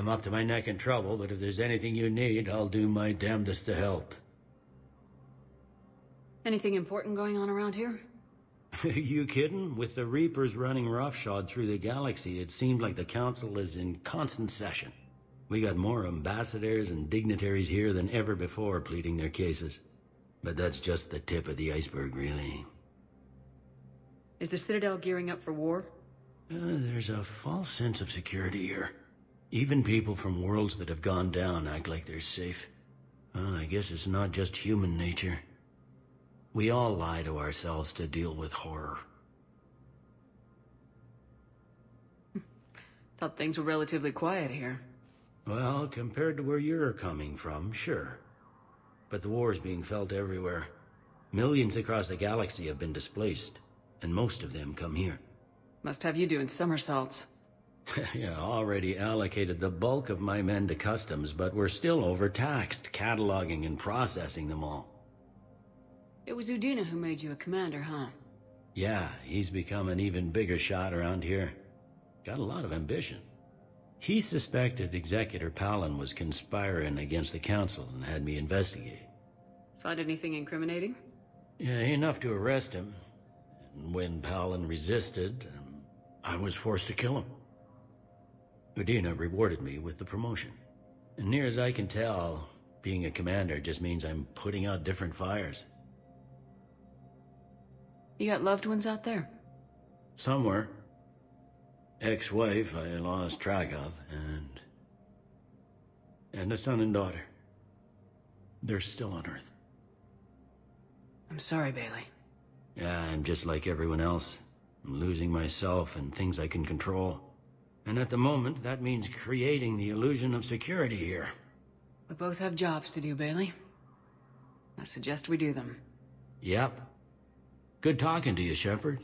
I'm up to my neck in trouble, but if there's anything you need, I'll do my damnedest to help. Anything important going on around here? you kidding? With the Reapers running roughshod through the galaxy, it seemed like the Council is in constant session. We got more ambassadors and dignitaries here than ever before pleading their cases. But that's just the tip of the iceberg, really. Is the Citadel gearing up for war? Uh, there's a false sense of security here. Even people from worlds that have gone down act like they're safe. Well, I guess it's not just human nature. We all lie to ourselves to deal with horror. Thought things were relatively quiet here. Well, compared to where you're coming from, sure. But the war's being felt everywhere. Millions across the galaxy have been displaced, and most of them come here. Must have you doing somersaults. yeah, already allocated the bulk of my men to customs, but we're still overtaxed, cataloging and processing them all. It was Udina who made you a commander, huh? Yeah, he's become an even bigger shot around here. Got a lot of ambition. He suspected Executor Pallin was conspiring against the Council and had me investigate. Find anything incriminating? Yeah, enough to arrest him. And when Pallin resisted, um, I was forced to kill him. Udina rewarded me with the promotion. And near as I can tell, being a commander just means I'm putting out different fires. You got loved ones out there? Somewhere. Ex-wife I lost track of, and... And a son and daughter. They're still on Earth. I'm sorry, Bailey. Yeah, I'm just like everyone else. I'm losing myself and things I can control. And at the moment, that means creating the illusion of security here. We both have jobs to do, Bailey. I suggest we do them. Yep. Good talking to you, Shepard.